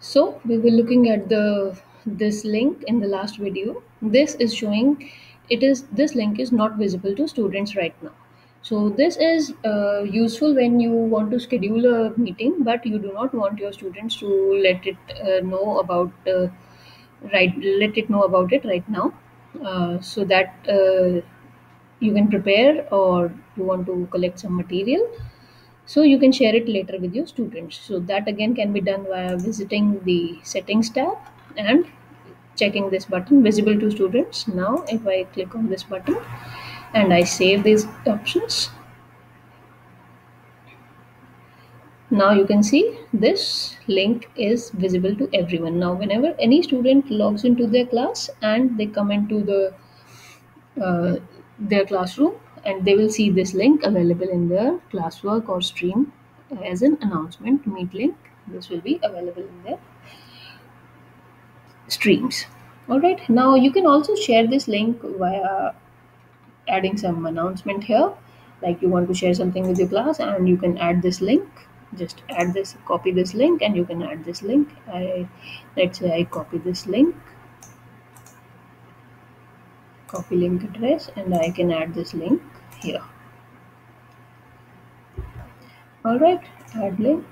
So we were looking at the this link in the last video. This is showing it is this link is not visible to students right now. So this is uh, useful when you want to schedule a meeting, but you do not want your students to let it uh, know about uh, right let it know about it right now, uh, so that uh, you can prepare or you want to collect some material so you can share it later with your students. So that again can be done via visiting the settings tab and checking this button visible to students. Now if i click on this button and i save these options now you can see this link is visible to everyone. Now whenever any student logs into their class and they come into the uh, their classroom and they will see this link available in their classwork or stream as an announcement meet link. This will be available in their streams. All right. Now you can also share this link via adding some announcement here. Like you want to share something with your class and you can add this link. Just add this copy this link and you can add this link. I let's say i copy this link. Copy link address and I can add this link here alright add link.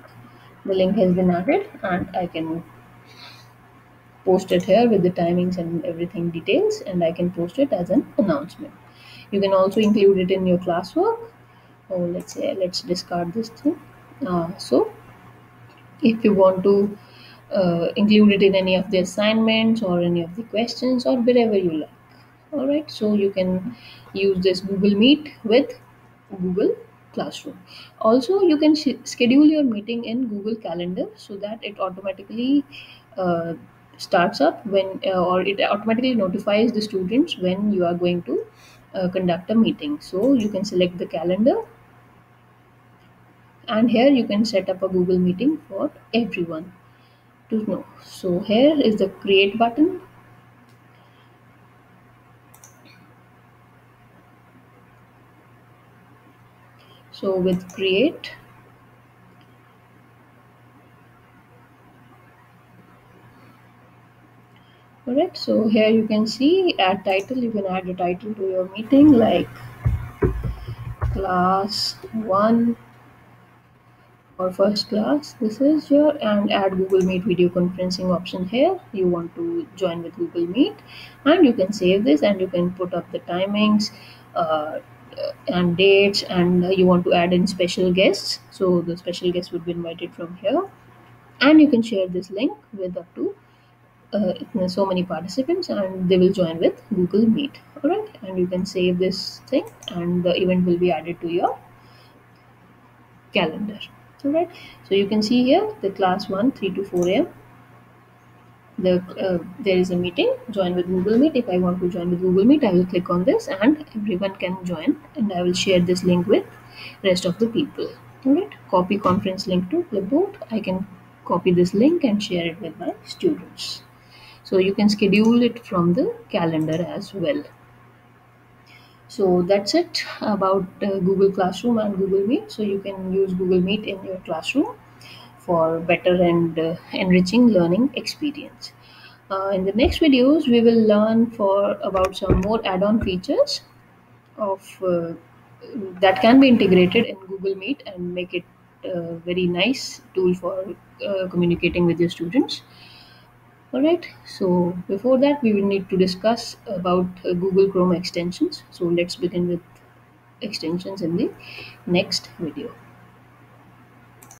The link has been added and I can post it here with the timings and everything details and I can post it as an announcement. You can also include it in your classwork. Oh let's say let's discard this thing. Uh, so if you want to uh, include it in any of the assignments or any of the questions or wherever you like all right so you can use this google meet with google classroom. Also you can schedule your meeting in google calendar so that it automatically uh, starts up when uh, or it automatically notifies the students when you are going to uh, conduct a meeting. So you can select the calendar. And here you can set up a google meeting for everyone to know. So here is the create button so with create alright so here you can see add title you can add a title to your meeting like class 1 or first class. This is your and add google meet video conferencing option here. You want to join with google meet and you can save this and you can put up the timings uh, and dates and uh, you want to add in special guests. So the special guests would be invited from here. And you can share this link with up to uh, so many participants and they will join with google meet. All right? And you can save this thing and the event will be added to your calendar. All right? So you can see here the class 1 3 to 4 am the uh, there is a meeting join with google meet. If i want to join with google meet i will click on this and everyone can join and i will share this link with rest of the people. All right copy conference link to clipboard. I can copy this link and share it with my students. So you can schedule it from the calendar as well. So that's it about uh, google classroom and google meet. So you can use google meet in your classroom for better and uh, enriching learning experience. Uh, in the next videos we will learn for about some more add-on features of uh, that can be integrated in google meet and make it a very nice tool for uh, communicating with your students. All right. So before that we will need to discuss about uh, google chrome extensions. So let's begin with extensions in the next video